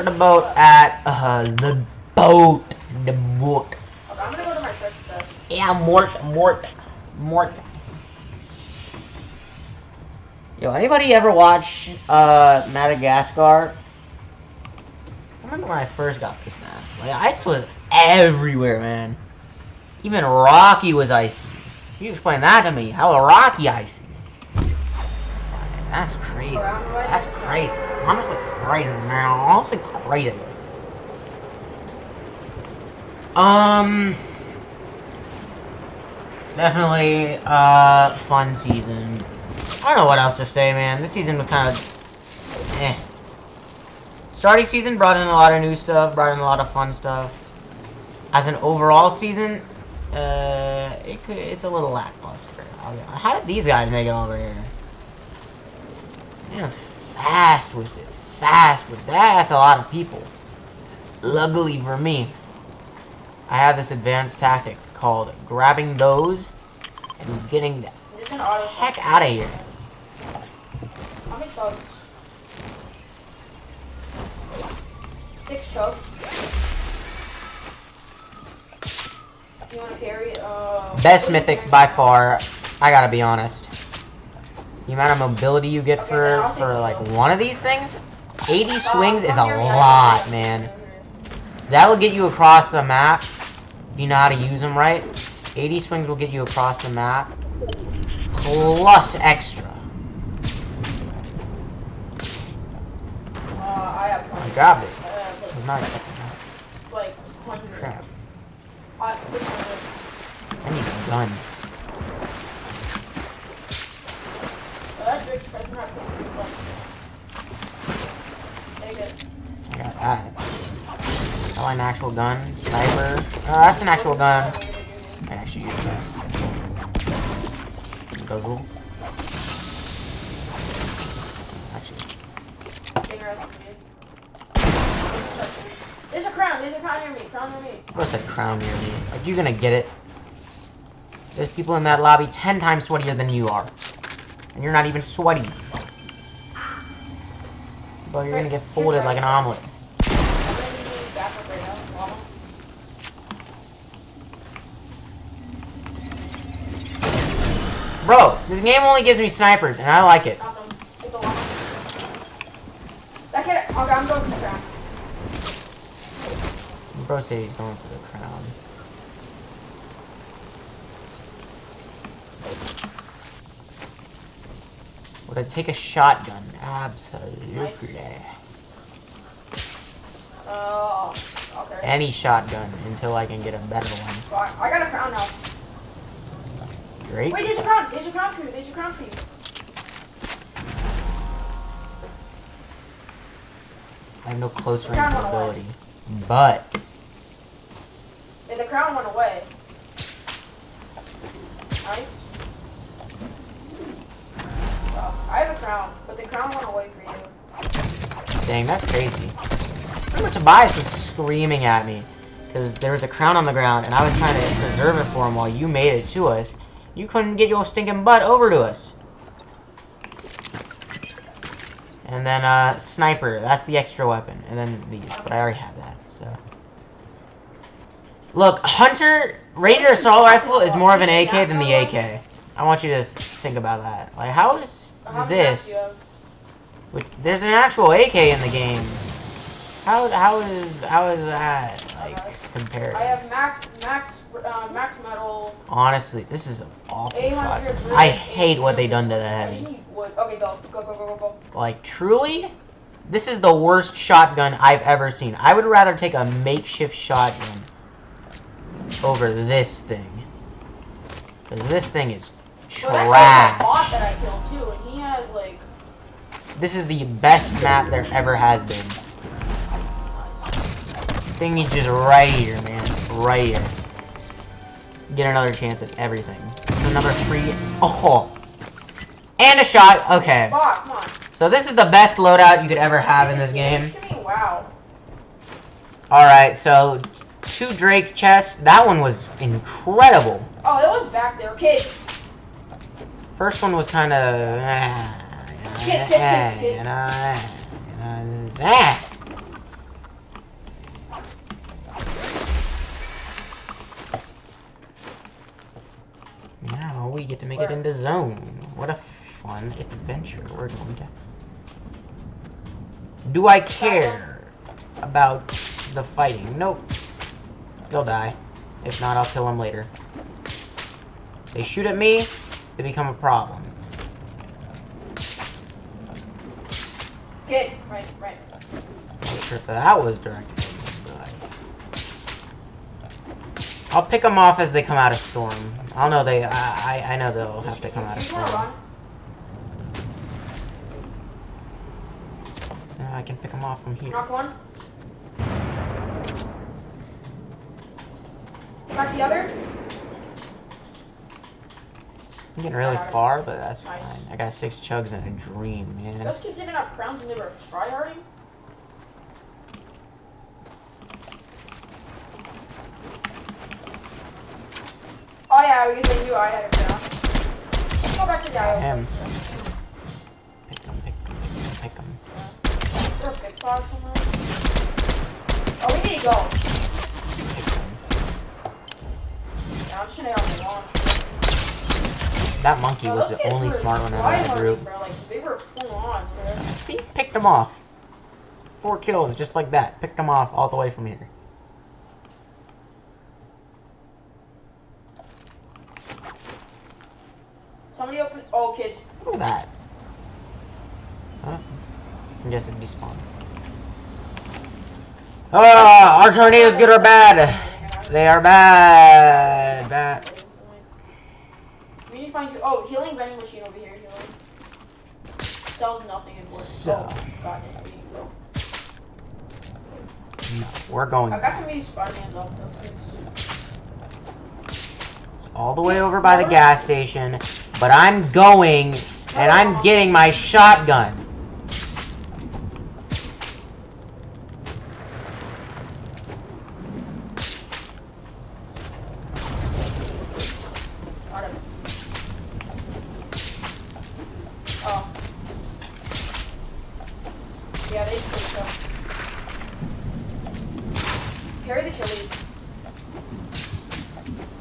For the boat at uh the boat. The boat. Okay, I'm gonna go to my. Yeah, Mort, Mort, Mort. Yo, anybody ever watch uh Madagascar? I remember when I first got this map. Like ice was everywhere, man. Even Rocky was icy. You explain that to me. How a Rocky icy? That's crazy. That's crazy. Honestly, crazy, man. Honestly, crazy. Um. Definitely uh fun season. I don't know what else to say, man. This season was kind of eh. Starting season brought in a lot of new stuff, brought in a lot of fun stuff. As an overall season, uh, it could, it's a little lackluster. How did these guys make it over here? It's fast with it. Fast with that. That's a lot of people. Luckily for me, I have this advanced tactic called grabbing those and getting the This is an auto. heck out of here. How many chokes? Six chokes. You wanna carry? Uh. Best mythics by far. I gotta be honest. The amount of mobility you get for for like one of these things, 80 swings is a lot, man. That will get you across the map if you know how to use them right. 80 swings will get you across the map, plus extra. Uh, I grabbed it. Have It's like, not crap. Uh. I need a gun. Uh, that Drake's treasure map can't be fun. Take it. I got that. I like an actual gun. Sniper. Oh, that's an actual gun. I can actually use that. Guzzle. Actually, There's a crown. There's a crown near me. Crown near me. what's a crown near me? Are you gonna get it? There's people in that lobby ten times sweatier than you are. And you're not even sweaty. But you're gonna get folded like an omelet. I'm gonna be back up right now. Llama. Bro, this game only gives me snipers, and I like it. Found them. Get the llama. That kid. Okay, I'm going for the crown. Bro said he's going for the crown. Would I take a shotgun? Absolutely. Uh, okay. Any shotgun until I can get a better one. I got a crown now. Great. Wait, there's a crown. There's a crown for you. There's a crown for you. I have no close range Crown went away. ability. But Yeah, the crown went away. Nice. I have a crown, but the crown went away for you. dang, that's crazy. Remember Tobias was screaming at me because there was a crown on the ground and I was trying to preserve it for him while you made it to us. You couldn't get your stinking butt over to us. And then uh, sniper, that's the extra weapon. And then these, but I already have that. So look, hunter ranger assault rifle is more of an AK than the AK. I want you to think about that. Like, how is How many maps this? do you have? Which, there's an actual AK in the game. How how is how is that like compared? I have max, max, uh. Honestly, this is an awful shot. I hate what they done to the heavy. just need wood. Okay, go, go, go, go, go, go. Like truly, this is the worst shotgun I've ever seen. I would rather take a makeshift shotgun over this thing. Cause this thing is Well, that guy's a trash. bot that I killed too, and he has like. This is the best map there ever has been. Thing is just right here, man. Right here. Get another chance at everything. Another free. Oh. And a shot. Okay. Bot, come on. So this is the best loadout you could ever have in this game. Damage to me? Wow. Alright, so two Drake chests. That one was incredible. Oh, it was back there. Okay. First one was kind of. Kids, kids, kids, get Where? into zone. What a fun adventure we're going to. Do I care about the fighting? Nope. They'll die. If not, I'll kill them later. They shoot at me, they become a problem. Kid, right, right. Not sure if that was directed at me, but I- I'll pick them off as they come out of storm. I'll know they. I I, I know they'll have to come out of storm. I can pick them off from here. Knock one. Knock the other. I'm getting really far, but that's Nice. fine. I got six chugs and a dream, man. Those kids didn't have crowns and they were tryharding. Yeah, because they knew I had a crown. Go back to. Him. Pick them, pick them, pick them, pick them. Is there box somewhere? Oh, we need to go. Yeah, I'm just gonna go on the launch. That monkey No, was the only smart one out of the group. Bro. Like, they were full on, bro. See? Picked them off. Four kills, just like that. Picked them off all the way from here. Somebody open. Oh, kids. Look at that. Huh? I guess it despawned. Ah, our tornadoes good or bad? They are bad. Bad. We need to find you. Oh, healing vending machine over here. Healing. Sells nothing in work. So. Oh, God, yeah, we need to go. No, we're going. I got some of these Spider-Man though. Those kids. It's all the way over by the gas station, but I'm going and I'm getting my shotgun. Got him. Oh. Yeah, they still so. Carry the chilies.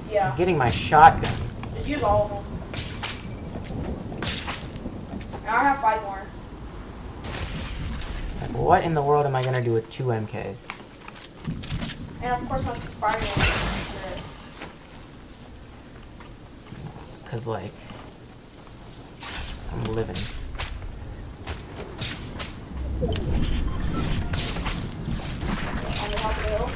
Yeah, getting my shotgun. just use all of them. And I have five more. Like, what in the world am I gonna do with two MKs? And of course, my Spider-Man. Cause like, I'm living. on the top of the hill.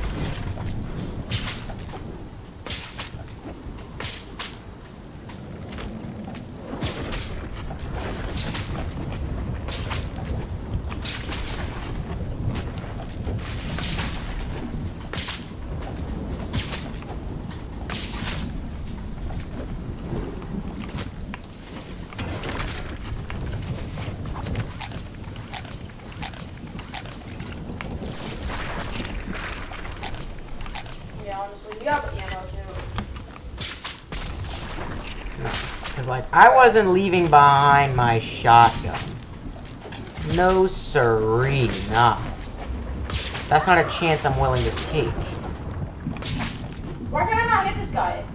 Yeah, honestly, we got the ammo too. Cause like, I wasn't leaving behind my shotgun. No siree. That's not a chance I'm willing to take. Why can I not hit this guy?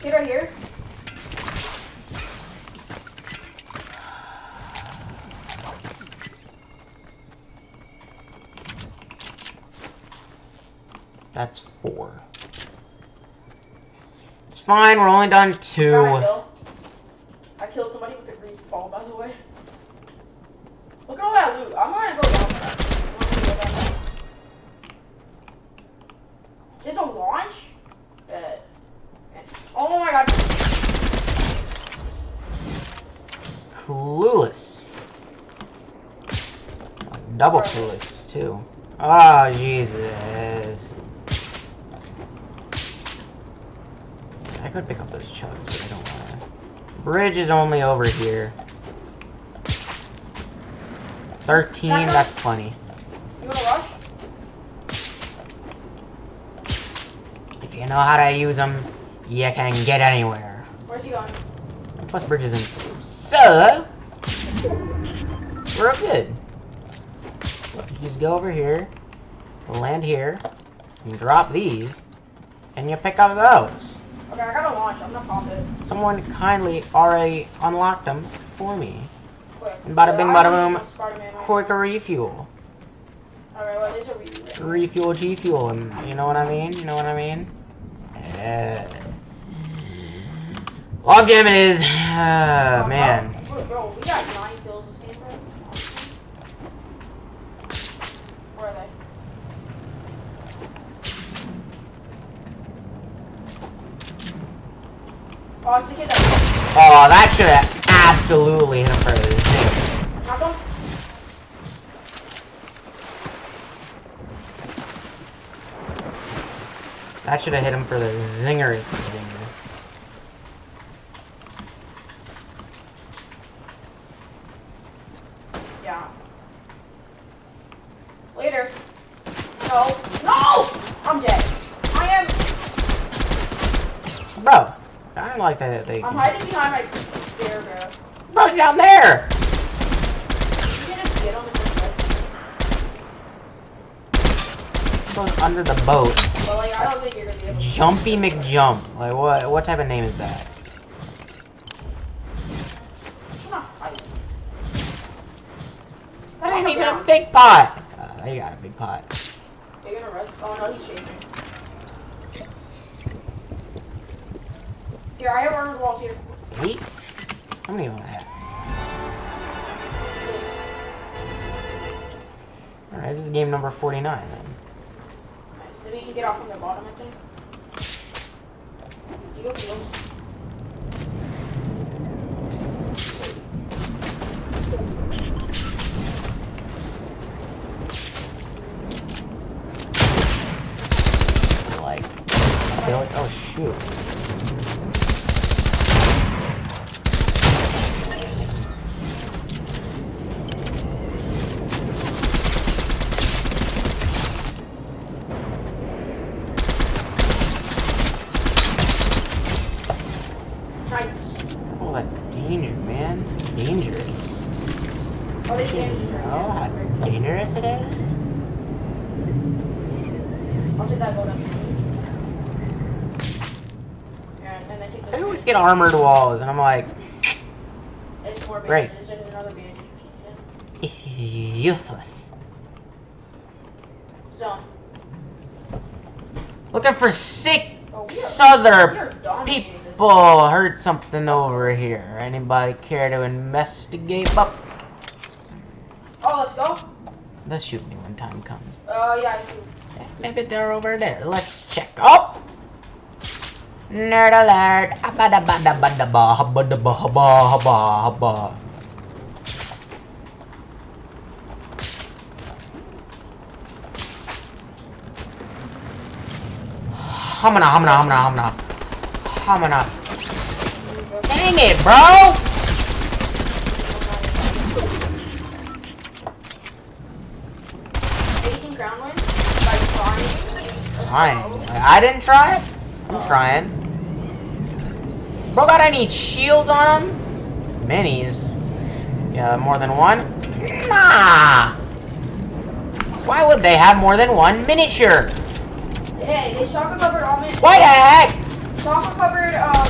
Kid right here. That's four. Fine, we're only done two. kill. I killed somebody with a green fall, by the way. Look at all that loot. I'm gonna go down for that. I'm gonna go down there. There's a launch? Bet. Oh my god. Clueless. Double clueless, too. Oh, Jesus. Could pick up those chugs, but I don't want to. Bridge is only over here. 13, that's plenty. You wanna rush? If you know how to use them, you can get anywhere. Where's he going? Plus bridges in. So, we're good. Just go over here, land here, and drop these, and you pick up those. Okay, I gotta launch. I'm gonna pop it. Someone kindly already unlocked them for me. Quick. And bada bing, bada boom. Quick refuel. Alright, well, there's a refuel. Refuel, G fuel, and you know what I mean? You know what I mean? Uh, Logjam it is. Uh, man. Bro, bro, we got nine kills this game, bro. Where are they? Oh, Oh, that should have absolutely hit him for the zing. That should have hit him for the zingers. Zinger. Yeah. Later. No. No! I'm dead. I am. Bro, I don't like that. They, I'm hiding behind my stair, bro. bro's down there. You can just get him and just He's going under the boat. But like, I don't think you're gonna be able to. Jumpy McJump. Like what? What type of name is that? I'm trying to hide. Even a big pot. Uh, they got a big pot. You're gonna rest. Oh no, he's chasing. Here, I have armored walls here. Eight? How many do I have? Alright, this is game number 49 then. Nice. If we can get off from the bottom, I think. Did you go? Like. Oh shoot. Nice. Oh, that danger, man. It's dangerous. Oh, they changed it. Oh, how dangerous it is. How did that go down? And, and then take I this. always get armored walls, and I'm like, Great. bandages. There's another bandage if you need it's useless. Zone. Looking for sick Oh, we are, we Southern are dominating this. people. Heard something over here. Anybody care to investigate? Up. Oh, let's go. They'll shoot me when time comes. Uh, yeah, I see. Maybe they're over there. Let's check. Oh! Nerd alert! Abada bada bada ba habada ba haba haba da ba haba. Hamana hamana hamana hamana. Hamana. Dang it, bro! Taking ground win by trying. Let's Fine. I didn't try it. I'm trying. Bro, got any shields on him? Minis. Yeah, more than one? Nah. Why would they have more than one miniature? Hey, they shotgun covered all. Why the heck? Shotgun covered, um.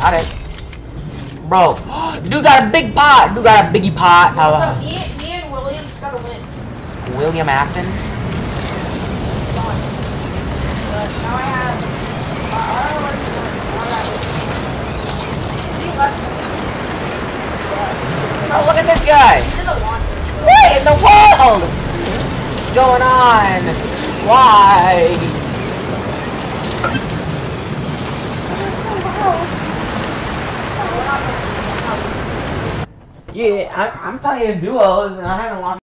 Got it. Bro, dude got a big pot. Dude got a biggie pot. So Uh, me, me and Williams gotta win. William Afton. Fine. But now I have. Uh, I don't know what to do. Now I have this. He left. Oh, look at this guy. He's in the launcher. What in the world? What's going on? Why? Yeah, I, I'm playing duos and I haven't lost.